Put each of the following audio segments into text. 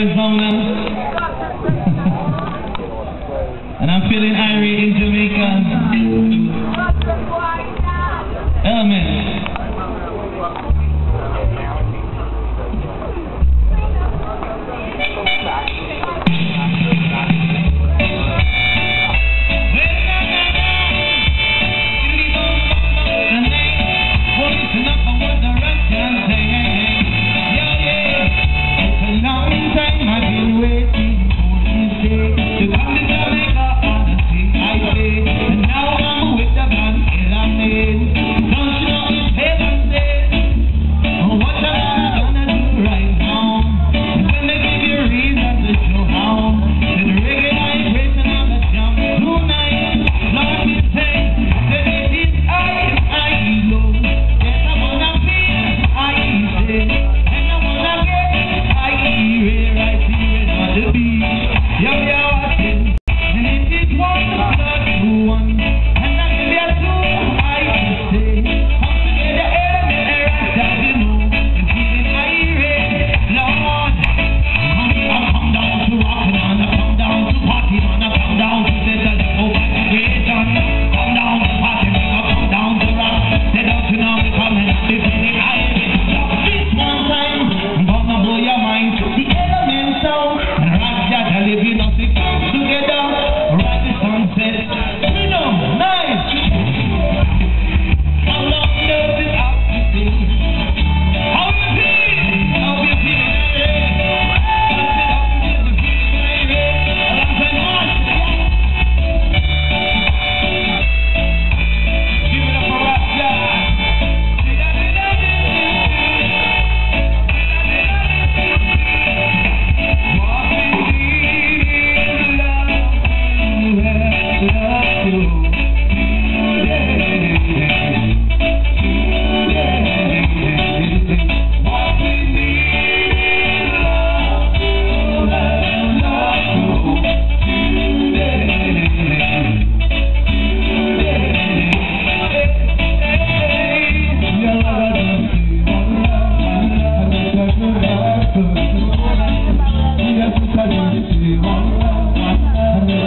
Arizona.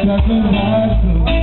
Oh,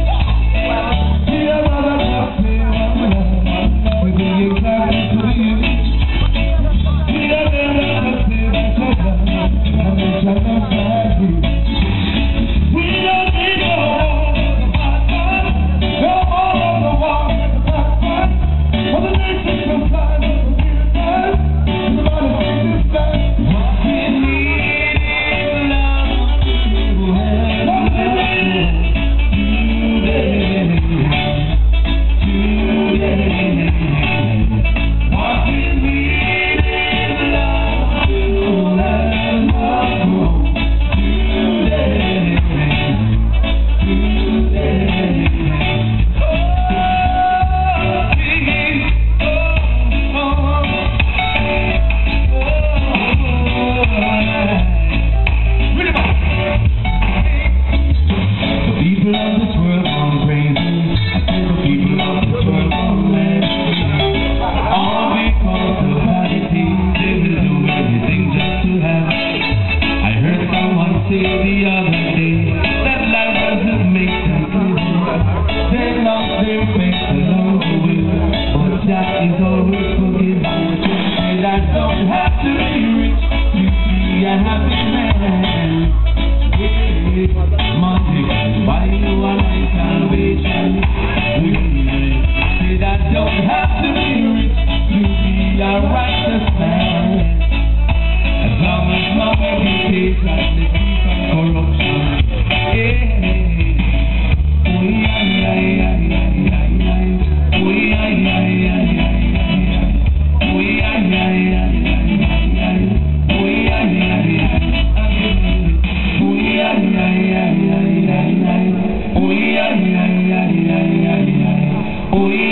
yeah.